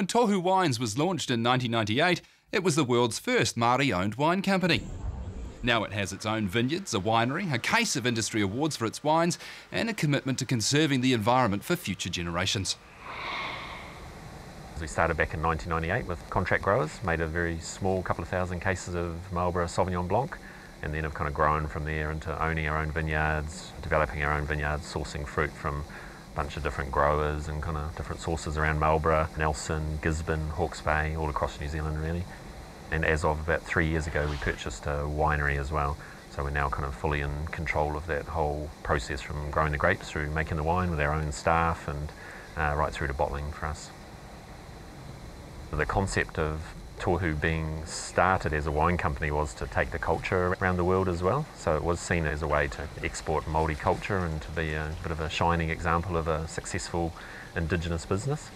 When Tohu Wines was launched in 1998, it was the world's first Māori owned wine company. Now it has its own vineyards, a winery, a case of industry awards for its wines, and a commitment to conserving the environment for future generations. We started back in 1998 with contract growers, made a very small couple of thousand cases of Marlborough Sauvignon Blanc, and then have kind of grown from there into owning our own vineyards, developing our own vineyards, sourcing fruit from bunch of different growers and kind of different sources around Marlborough, Nelson, Gisborne, Hawke's Bay, all across New Zealand really. And as of about three years ago, we purchased a winery as well. So we're now kind of fully in control of that whole process from growing the grapes through making the wine with our own staff and uh, right through to bottling for us. The concept of Tohu being started as a wine company was to take the culture around the world as well. So it was seen as a way to export Māori culture and to be a bit of a shining example of a successful Indigenous business.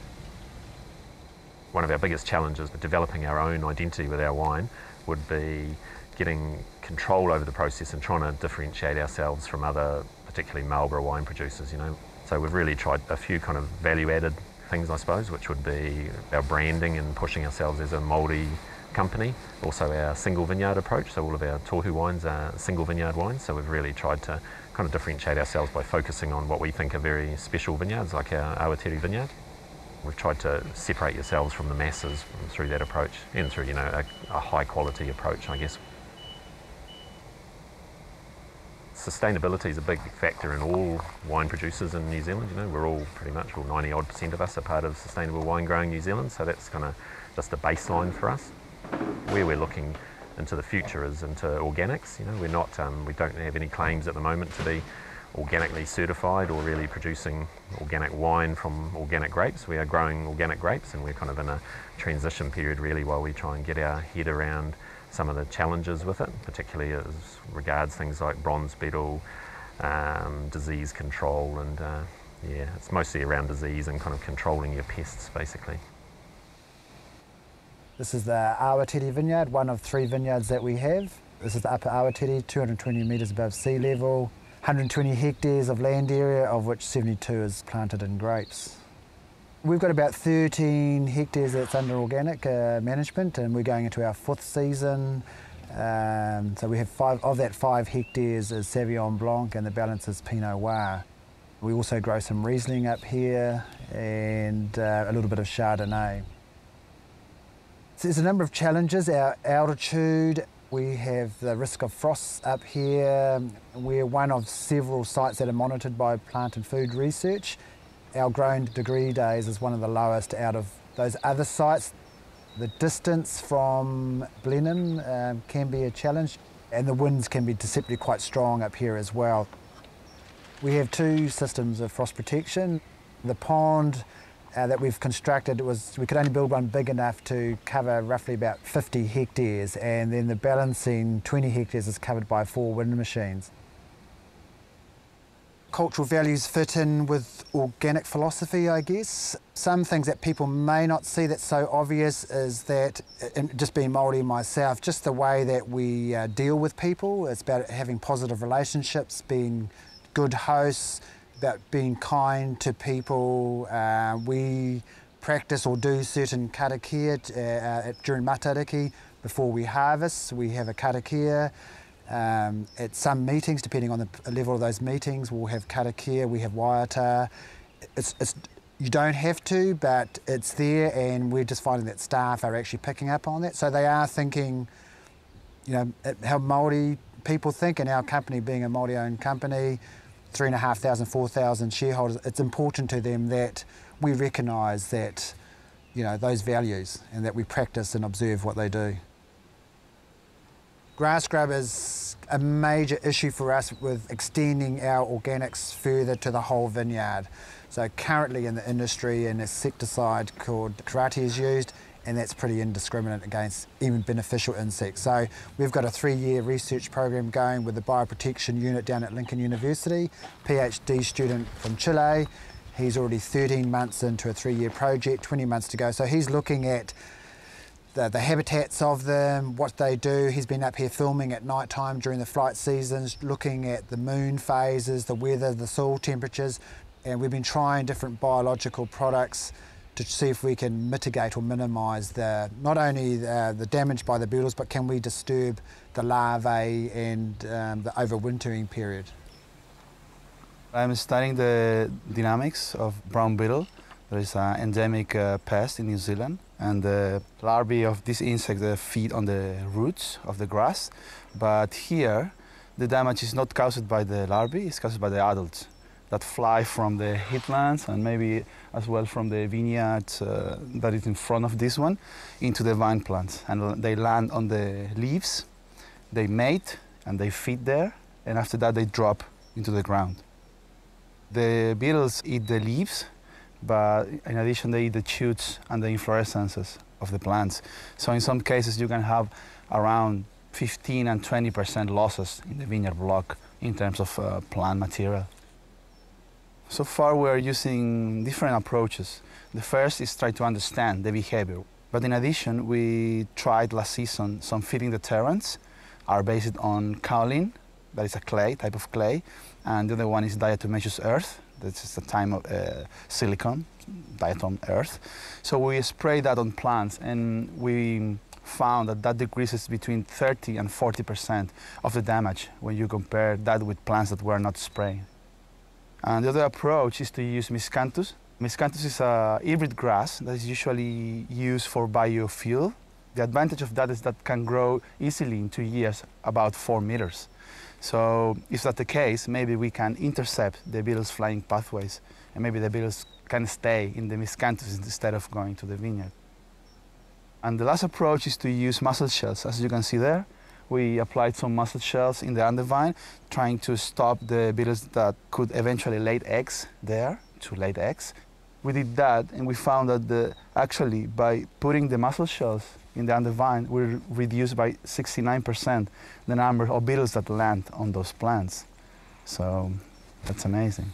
One of our biggest challenges with developing our own identity with our wine would be getting control over the process and trying to differentiate ourselves from other, particularly Marlborough wine producers, you know. So we've really tried a few kind of value-added things, I suppose, which would be our branding and pushing ourselves as a Māori company. Also our single vineyard approach, so all of our Tohu wines are single vineyard wines, so we've really tried to kind of differentiate ourselves by focusing on what we think are very special vineyards, like our Awatere vineyard. We've tried to separate yourselves from the masses through that approach and through, you know, a, a high quality approach, I guess. Sustainability is a big factor in all wine producers in New Zealand. You know, we're all pretty much, well, 90 odd percent of us are part of sustainable wine growing New Zealand, so that's kind of just a baseline for us. Where we're looking into the future is into organics. You know, we're not, um, we don't have any claims at the moment to be organically certified or really producing organic wine from organic grapes. We are growing organic grapes and we're kind of in a transition period really while we try and get our head around some of the challenges with it, particularly as regards things like bronze beetle, um, disease control, and uh, yeah, it's mostly around disease and kind of controlling your pests basically. This is the Awatere vineyard, one of three vineyards that we have. This is the upper Awatere, 220 metres above sea level, 120 hectares of land area, of which 72 is planted in grapes. We've got about 13 hectares that's under organic uh, management and we're going into our fourth season. Um, so we have five, of that five hectares is Sauvignon Blanc and the balance is Pinot Noir. We also grow some Riesling up here and uh, a little bit of Chardonnay. So there's a number of challenges, our altitude, we have the risk of frosts up here. We're one of several sites that are monitored by Plant and Food Research our growing degree days is one of the lowest out of those other sites. The distance from Blenheim um, can be a challenge and the winds can be deceptively quite strong up here as well. We have two systems of frost protection. The pond uh, that we've constructed was we could only build one big enough to cover roughly about 50 hectares and then the balancing 20 hectares is covered by four wind machines cultural values fit in with organic philosophy, I guess. Some things that people may not see that's so obvious is that, just being Māori myself, just the way that we uh, deal with people. It's about having positive relationships, being good hosts, about being kind to people. Uh, we practice or do certain karakia uh, uh, during matariki before we harvest. We have a karakia. Um, at some meetings, depending on the level of those meetings, we'll have karakia, we have waiata. It's, it's, you don't have to, but it's there, and we're just finding that staff are actually picking up on that. So they are thinking, you know, how Māori people think, and our company being a Māori-owned company, three and a half thousand, four thousand shareholders, it's important to them that we recognise that, you know, those values and that we practice and observe what they do. Grass grub is a major issue for us with extending our organics further to the whole vineyard. So currently in the industry an insecticide called karate is used and that's pretty indiscriminate against even beneficial insects. So we've got a three-year research program going with the bioprotection unit down at Lincoln University, PhD student from Chile. He's already 13 months into a three-year project, 20 months to go. So he's looking at the, the, habitats of them, what they do. He's been up here filming at night time during the flight seasons, looking at the moon phases, the weather, the soil temperatures, and we've been trying different biological products to see if we can mitigate or minimise the not only the, the, damage by the beetles, but can we disturb the larvae and um, the overwintering period. I'm studying the dynamics of brown beetle. There is an endemic uh, pest in New Zealand, and the larvae of this insect feed on the roots of the grass. But here, the damage is not caused by the larvae, it's caused by the adults that fly from the heathlands and maybe as well from the vineyard uh, that is in front of this one into the vine plants. And they land on the leaves, they mate and they feed there, and after that they drop into the ground. The beetles eat the leaves, but in addition they eat the shoots and the inflorescences of the plants. So in some cases you can have around 15 and 20% losses in the vineyard block in terms of uh, plant material. So far we're using different approaches. The first is try to understand the behavior. But in addition, we tried last season some feeding deterrents are based on kaolin, that is a clay, type of clay, and the other one is diatomaceous earth, that is just a time of uh, silicon, diatom earth. So we spray that on plants and we found that that decreases between 30 and 40% of the damage when you compare that with plants that were not sprayed. And the other approach is to use miscanthus. Miscanthus is a hybrid grass that is usually used for biofuel. The advantage of that is that can grow easily in two years, about four meters. So if that's the case, maybe we can intercept the beetles' flying pathways, and maybe the beetles can stay in the miscanthus instead of going to the vineyard. And the last approach is to use mussel shells, as you can see there. We applied some mussel shells in the undervine, trying to stop the beetles that could eventually lay eggs there, to lay eggs. We did that and we found that the, actually by putting the mussel shells in the undervine, we reduce by 69% the number of beetles that land on those plants. So that's amazing.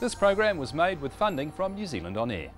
This program was made with funding from New Zealand On Air.